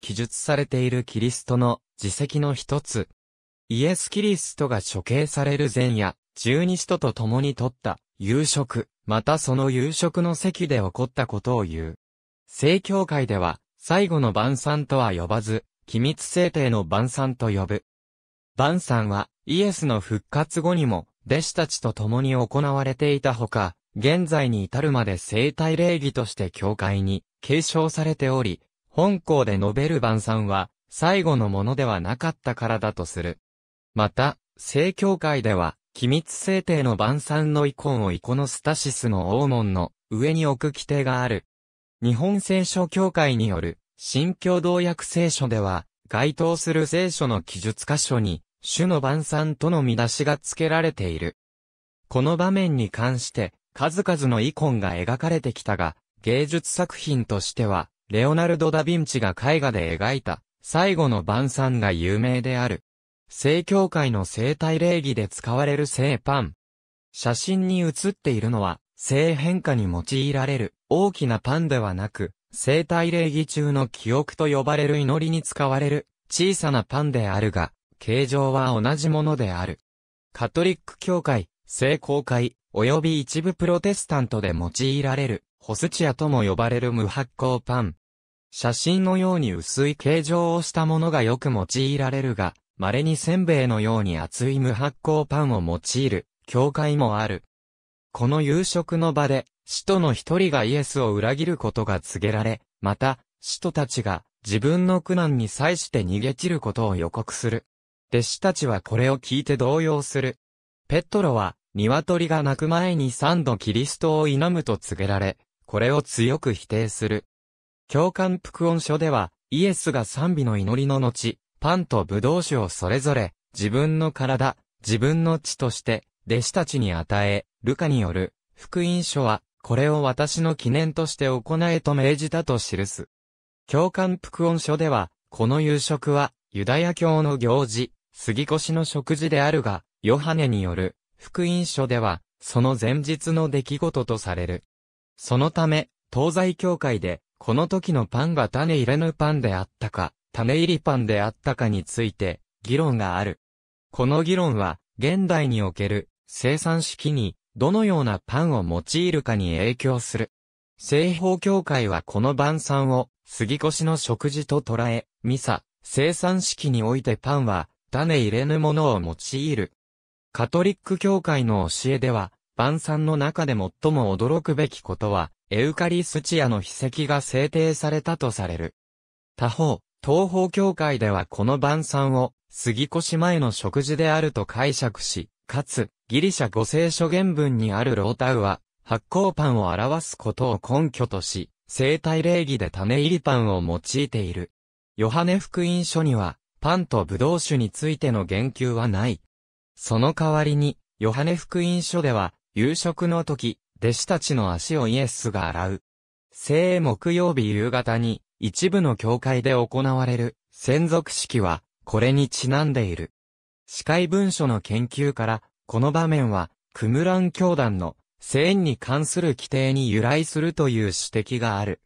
記述されているキリストの自責の一つ。イエス・キリストが処刑される前夜、十二使徒と共に取った夕食、またその夕食の席で起こったことを言う。聖教会では、最後の晩餐とは呼ばず、機密聖帝の晩餐と呼ぶ。晩餐は、イエスの復活後にも、弟子たちと共に行われていたほか、現在に至るまで生体礼儀として教会に継承されており、本校で述べる晩餐は、最後のものではなかったからだとする。また、聖教会では、機密聖帝の晩餐のイコンをイコノスタシスの黄門の上に置く規定がある。日本聖書協会による、新共同訳聖書では、該当する聖書の記述箇所に、主の晩餐との見出しが付けられている。この場面に関して、数々のイコンが描かれてきたが、芸術作品としては、レオナルド・ダ・ヴィンチが絵画で描いた、最後の晩餐が有名である。聖教会の生体礼儀で使われる聖パン。写真に写っているのは、聖変化に用いられる大きなパンではなく、生体礼儀中の記憶と呼ばれる祈りに使われる小さなパンであるが、形状は同じものである。カトリック教会、聖公会、及び一部プロテスタントで用いられる、ホスチアとも呼ばれる無発酵パン。写真のように薄い形状をしたものがよく用いられるが、稀にせんべいのように厚い無発酵パンを用いる、教会もある。この夕食の場で、使徒の一人がイエスを裏切ることが告げられ、また、使徒たちが自分の苦難に際して逃げ散ることを予告する。弟子たちはこれを聞いて動揺する。ペットロは、鶏が鳴く前に三度キリストを否むと告げられ、これを強く否定する。教官副音書では、イエスが賛美の祈りの後、パンとブドウ酒をそれぞれ、自分の体、自分の血として、弟子たちに与え、ルカによる、福音書は、これを私の記念として行えと命じたと記す。教官副音書では、この夕食は、ユダヤ教の行事、杉越の食事であるが、ヨハネによる、福音書では、その前日の出来事とされる。そのため、東西教会で、この時のパンが種入れぬパンであったか、種入りパンであったかについて、議論がある。この議論は、現代における、生産式に、どのようなパンを用いるかに影響する。西方教会はこの晩餐を、杉越の食事と捉え、ミサ、生産式においてパンは、種入れぬものを用いる。カトリック教会の教えでは、晩餐の中で最も驚くべきことは、エウカリスチアの筆跡が制定されたとされる。他方、東方教会ではこの晩餐を、杉越前の食事であると解釈し、かつ、ギリシャ語聖書原文にあるロータウは、発酵パンを表すことを根拠とし、生体礼儀で種入りパンを用いている。ヨハネ福音書には、パンとブドウ酒についての言及はない。その代わりに、ヨハネ福音書では、夕食の時、弟子たちの足をイエスが洗う。聖木曜日夕方に、一部の教会で行われる、専属式は、これにちなんでいる。司会文書の研究から、この場面は、クムラン教団の、聖に関する規定に由来するという指摘がある。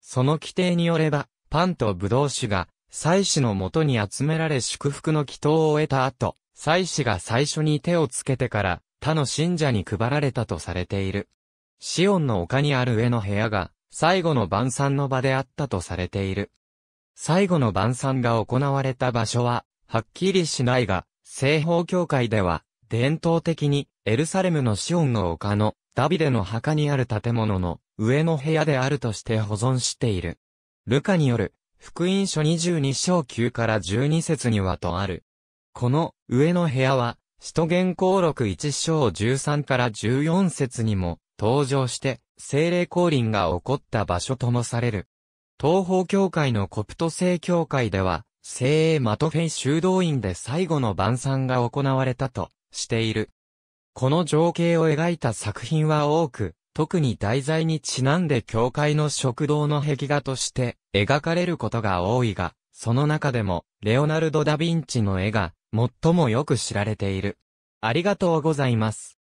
その規定によれば、パンとブドウ酒が祭司のもとに集められ祝福の祈祷を終えた後、祭司が最初に手をつけてから他の信者に配られたとされている。シオンの丘にある上の部屋が最後の晩餐の場であったとされている。最後の晩餐が行われた場所ははっきりしないが、西方教会では伝統的にエルサレムのシオンの丘のダビデの墓にある建物の上の部屋であるとして保存している。ルカによる福音書22章9から12節にはとある。この上の部屋は、使徒言行録1章13から14節にも登場して、精霊降臨が起こった場所ともされる。東方教会のコプト聖教会では、聖マトフェイ修道院で最後の晩餐が行われたとしている。この情景を描いた作品は多く、特に題材にちなんで教会の食堂の壁画として描かれることが多いが、その中でも、レオナルド・ダ・ヴィンチの絵が最もよく知られている。ありがとうございます。